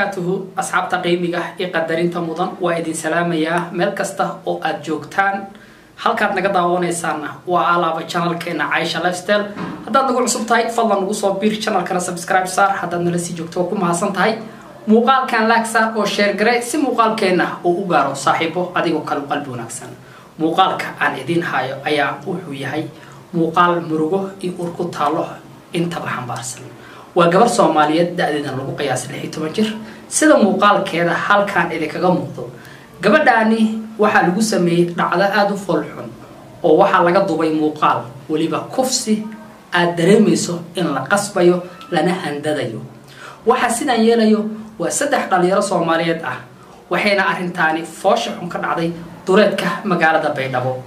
wabarakaatuhu asxaabta qiimiga iyo qadarinta mudan waa idin salaamayaa meel kasta oo aad joogtaan halkaad naga daawanaysaanna waa alaaba janalkeena caisha lifestyle. Haddaad nagu cusub tahay fadlan nagu soo biir janalkana subscribe saar. Haddaad nala sii joogto oo ku mahadsan tahay. Muuqaalkan laag saar oo sheer gare si muuqaalkeenna uu u gaaro saaxiibo adigoo kale qalbi wanaagsan. Muuqaalka aan idiin hayo ayaa wuxuu yahay muuqaal murugo iyo ur ku taalo intaba xambaarsan waa gabar soomaaliyeed da-deedan lagu qiyaasay lix iyo toban jir. Sida muuqaalkeeda halkan idinkaga muuqdo gabadhaani waxaa lagu sameeyey dhacdo aada u foolxun oo waxaa laga dubay muuqaal. Weliba kufsi aad dareemayso in la qasbayo lana handadayo. Waxaa sidaan yeelayo waa saddex dhalinyaro soomaaliyeed ah waxayna arrintaani foosha xun ka dhacday dureedka magaalada baydhabo.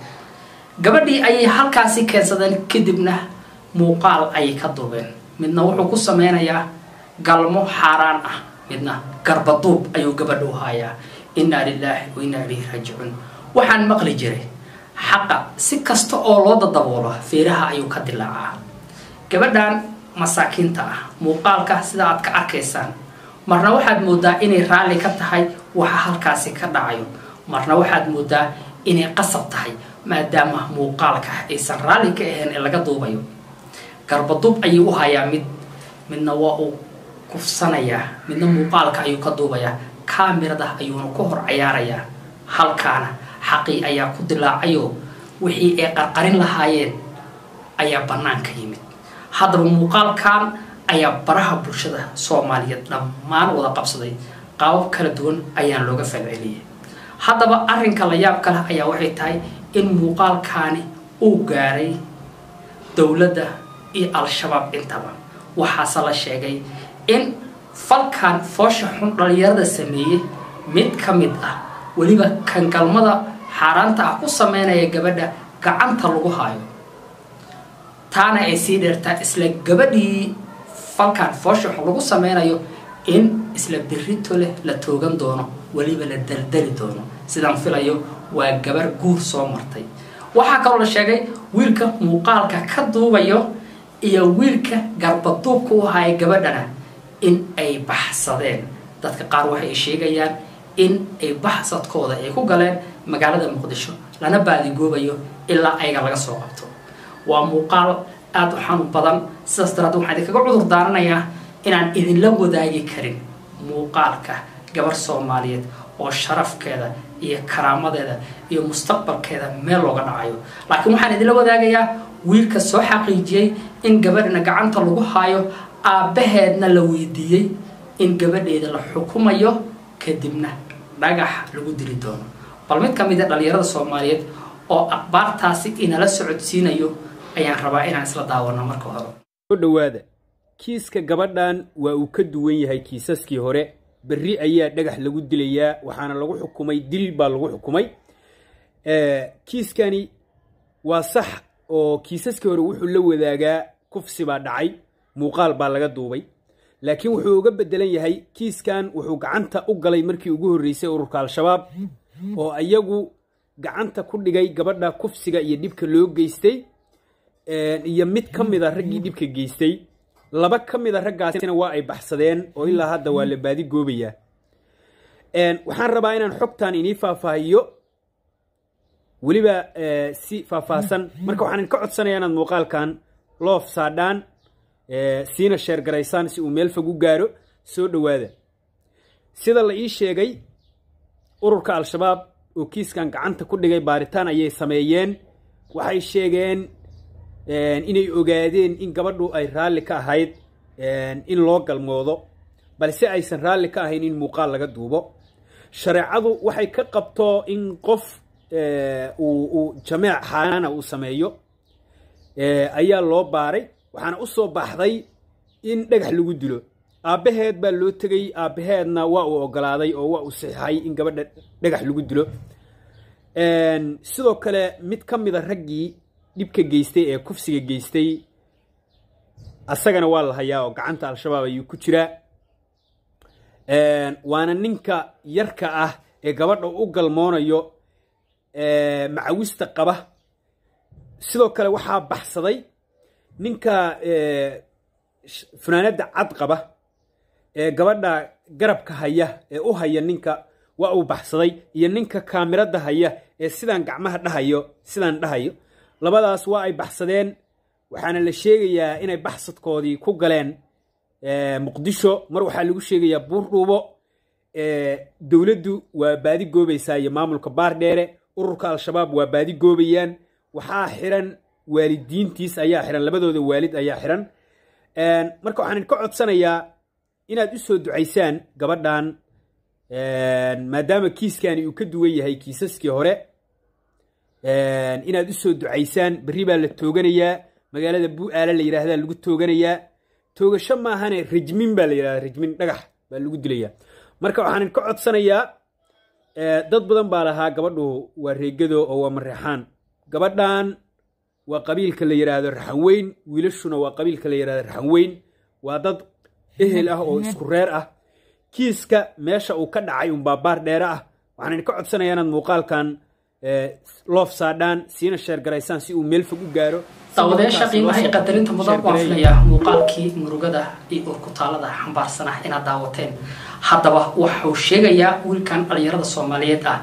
Gabadhii ayay halkaasi keensadeen kadibna muuqaal ayay ka duubeen midna wuxuu ku sameynayaa galmo xaaraan ah. Midna garbaduub ayuu gabadha u hayaa innaa lilaahi wa innaa ilayhi raajicuun. Waxaan maqli jiray xaqa si kasta oo loo dadaboolo feeraha ayuu ka dilaacaa. Gabadhan masaakiinta ah muuqaalka sida aad ka arkaysaan. Marna waxaad moodaa inay raalli ka tahay waxa halkaasi ka dhacayo marna waxaad moodaa inay qasab tahay maadaama muuqaalka aysan raalli ka ahayn ee laga duubayo garbadub ayuu u hayaa mid midna waa uu kufsanayaa midna muuqaalka ayuu ka duubayaa kaamirada ayuuna ku hor cayaarayaa halkaana xaqii ayaa ku dilaacayo wixii ay qarqarin lahaayeen ayaa bannaanka yimid. Haddaba muuqaalkan ayaa baraha bulshada soomaaliyeed dhammaan wada qabsaday qaabab kala duwan ayaan looga falceliyay. Haddaba arrinka la yaab kale ayaa waxay tahay in muuqaalkaani uu gaaray dowladda iyo al-shabaab intaba. Waxaase la sheegay in falkan foosha xun dhalinyarada sameeyey mid ka mid ah weliba kangalmada xaaraanta ah ku sameynaya gabadha gacanta lagu hayo taana ay sii dheertaa isla gabadhii falkan foosha xun lagu sameynayo in isla birito leh la toogan doono weliba la daldali doono. Sidaan filayo waa gabar guur soo martay. Waxaa kaloo la sheegay wiilka muuqaalka ka duubayo iyo wiilka garbaduubka u haya gabadhana in ay baxsadeen. Dadka qaar waxay sheegayaan in ay baxsadkooda ay ku galeen magaalada muqdisho lana baadigoobayo ilaa ayaga laga soo qabto. Waa muuqaal aada u xanuun badan. Sidaas daraad waxaan idinkaga cudur daaranayaa inaan idinla wadaagi karin muuqaalka gabar soomaaliyeed oo sharafkeeda iyo karaamadeeda iyo mustaqbalkeeda meel looga dhacayo. Laakiin waxaan idinla wadaagayaa wiilka soo xaqiijiyey in gabadhna gacanta lagu haayo aabbaheedna la weydiiyey in gabadheeda la xukumayo kadibna dhagax lagu dili doono. Bal mid ka mid a dhalinyarada soomaaliyeed oo akhbaartaasi inala socodsiinayo ayaan rabaa inaan isla daawano marka hore. Soo dhowaada kiiska gabadhan waa uu ka duwan yahay kiisaskii hore. Berri ayaa dhagax lagu dilayaa waxaana lagu xukumay dil baa lagu xukumay. Kiiskani waa sax oo kiisaskii hore wuxuu la wadaagaa kufsi baa dhacay muuqaal baa laga duubay. Laakiin wuxuu uga bedelan yahay kiiskan wuxuu gacanta u galay markii ugu horreysay ururka al-shabaab oo iyagu gacanta ku dhigay gabadha kufsiga iyo dhibka loo geystay iyo mid ka mid a raggii dhibka geystay. Laba ka mid a raggaasina waa ay baxsadeen oo ilaa hadda waa la baadi goobayaa. Waxaan rabaa inaan xogtan inii faahfaahiyo weliba si faahfaahsan. Marka waxaan ka codsanayaa inaad muuqaalkan loof saadhaan siina sheergaraysaan si uu meel fog u gaaro soo dhowaada. Sida la ii sheegay ururka al-shabaab oo kiiskan gacanta ku dhigay baaritaan ayay sameeyeen. Waxay sheegeen inay ogaadeen in gabadhu ay raalli ka ahayd in loo galmoodo. Balse aysan raalli ka ahayn in muuqaal laga duubo. Shareecadu waxay ka qabto in qof uu jameec xaaraana uu sameeyo. Ayaa loo baaray. Waxaana u soo baxday in dhagax lagu dilo. Aabbaheed baa loo tegay. Aabbaheedna waa uu ogolaaday oo waa uu saxiixay in gabadha dhagax lagu dilo. Sidoo kale mid ka mid a raggii dhibka geystay ee kufsiga geystay asagana waa la hayaa oo gacanta al-shabaab ayuu ku jiraa. Waana ninka yarka ah ee gabadha u galmoonayo macawista qaba. Sidoo kale waxaa baxsaday ninka funaanadda cad qaba ee gabadha garabka haya ee u haya ninka waa uu baxsaday. Iyo ninka kaamirada haya ee sidaan gacmaha dhahayo sidaan dhahayo. Labadaas waa ay baxsadeen. Waxaana la sheegayaa inay baxsadkoodii ku galeen muqdisho. Mar waxaa lagu sheegayaa buurdhuubo dowladdu waa baadi goobaysaa iyo maamulka baardheere ururka al-shabaab waa baadi goobayaan. Waxaa xiran waalidiintiis ayaa xiran labadooda waalid ayaa xiran. Marka waxaan idinka codsanayaa inaad u soo ducaysaan gabadhan maadaama kiiskani uu ka duwan yahay kiisaskii hore inaad u soo ducaysaan berri baa la tooganayaa magaalada bu-aala la yidhaahdaa lagu tooganayaa toogasho maahane rajmin baa la yidhahdaa rajmin dhagax baa lagu dilayaa. Marka waxaan idinka codsanayaa dad badan baa lahaa gabadhu waa reegado oo waa mareexaan gabadhan waa qabiilka la yidhaahdo raxanweyn wiilashuna waa qabiilka la yidhahdo raxanweyn waa dad ehel ah oo isku reer ah. Kiiska meesha uu ka dhacay unbaa baar dheere ah. Waxaan idinka codsanayaa inaad muuqaalkan loof saadhaan siina sheergaraysaan si uu meel fog u gaaro. Daawadayaasha qiimaha qadarinta mudan waan filayaa muuqaalkii murugada iyo urkutaalada xambaarsanah inaad daawateen. Haddaba wuxuu sheegayaa wiilkan dhalinyarada soomaaliyeed ah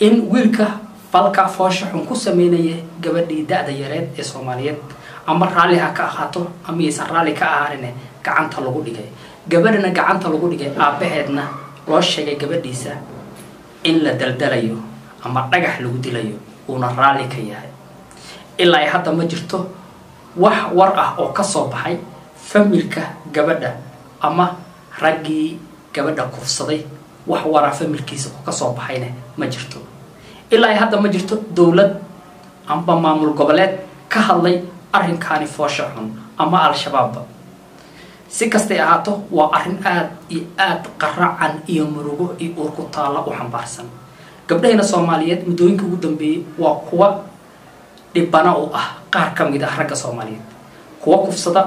in wiilka falka foosha xun ku sameynaya gabadhii da-da yareed ee soomaaliyeed. Ama raalli ha ka ahaato ama yaysan raalli ka ahaanin gacanta lagu dhigay. Gabadhana gacanta lagu dhigay aabbaheedna loo sheegay gabadhiisa in la daldalayo ama dhagax lagu dilayo uuna raalli ka yahay. Ilaa ay hadda ma jirto wax war ah oo ka soo baxay familka gabadha ama raggii gabadha kufsaday wax waraa familkiisa oo ka soo baxayna ma jirto. Ilaa ay hadda ma jirto dowlad amba maamul goboleed ka hadlay arrinkaani foosha xun ama al-shabaabba. Si kastay ahaato waa arrin aada iyo aada qaracan iyo murugo iyo uurku taalla u xambaarsan gabdhahayna soomaaliyeed muddooyinka ugu dambeeyey waa kuwa dhibana u ah qaar ka mid ah ragga soomaaliyeed. Kuwa kufsada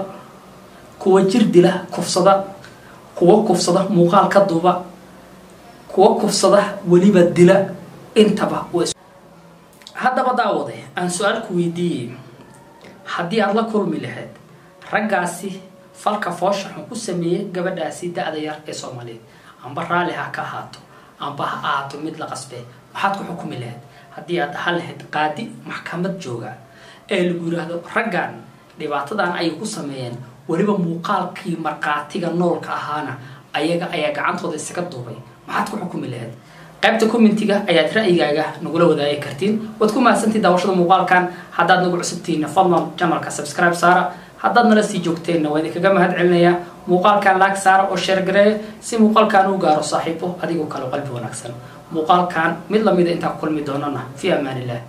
kuwa jir dila kufsada kuwa kufsada muuqaal ka duuba kuwa kufsada weliba dila intaba haddaba daawade aan su'aal ku weydiiyey haddii aada la kulmi lahayd raggaasi falka foosha xun ku sameeyey gabadhaasi da-da yar ee soomaaliyeed amba raalli ha ka ahaato amba ha ahaato mid la qasbee maxaad ku xukumi lahayd. Haddii aad ahaan lahayd qaadi maxkamad jooga. Ee lagu yidhaahdo raggan dhibaatadan ayay ku sameeyeen. Weliba muuqaalkii markhaatiga noolka ahaana ayaga ayaa gacantooda isaga duubay. Maxaad ku xukumi lahayd. Qaybta commentiga ayaad ra'yigaaga nagula wadaagi kartiin. Waad ku mahadsantii daawashada muuqaalkan. Haddaad nagu cusubtihiinna fadlan janalka subscribe saara. Haddaad nala sii joogteenna waa idinkaga mahad celinayaa muuqaalkan laag saara oo sheergareeya si muuqaalkan uu gaaro saaxiibo adigoo kale qalbi wanaagsan. Muuqaalkan mid lamida intaan kulmi doonana fii amaan illah